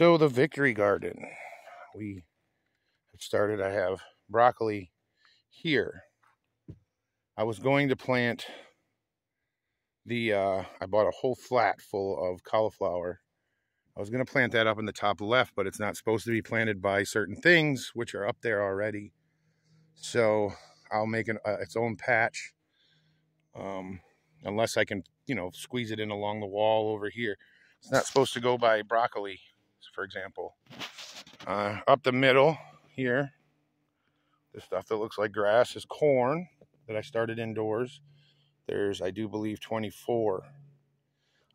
So the victory garden. We have started, I have broccoli here. I was going to plant the, uh, I bought a whole flat full of cauliflower. I was going to plant that up in the top left, but it's not supposed to be planted by certain things, which are up there already. So I'll make an, uh, its own patch. Um, unless I can, you know, squeeze it in along the wall over here. It's not supposed to go by broccoli, for example. Uh, up the middle here, the stuff that looks like grass is corn that I started indoors. There's, I do believe, 24.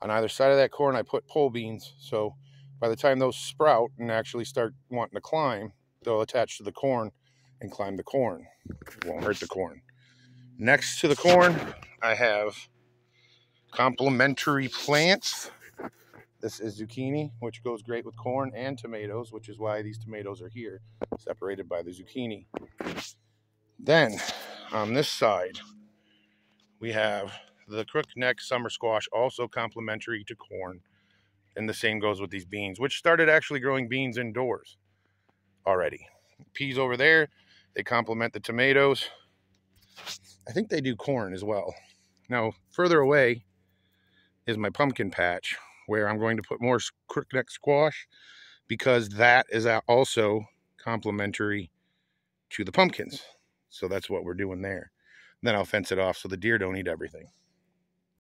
On either side of that corn, I put pole beans. So by the time those sprout and actually start wanting to climb, they'll attach to the corn and climb the corn. It won't hurt the corn. Next to the corn, I have complementary plants. This is zucchini, which goes great with corn and tomatoes, which is why these tomatoes are here, separated by the zucchini. Then, on this side, we have the crookneck summer squash, also complementary to corn. And the same goes with these beans, which started actually growing beans indoors already. Peas over there, they complement the tomatoes. I think they do corn as well. Now, further away is my pumpkin patch, where I'm going to put more crookneck squash because that is also complementary to the pumpkins. So that's what we're doing there. Then I'll fence it off so the deer don't eat everything.